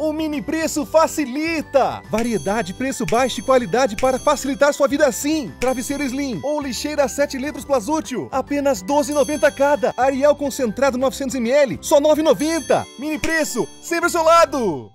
O mini preço facilita! Variedade, preço baixo e qualidade para facilitar sua vida assim. Travesseiro Slim ou lixeira 7 litros plus útil, apenas 12,90 cada. Ariel concentrado 900ml, só 9,90. Mini preço, sempre ao seu lado!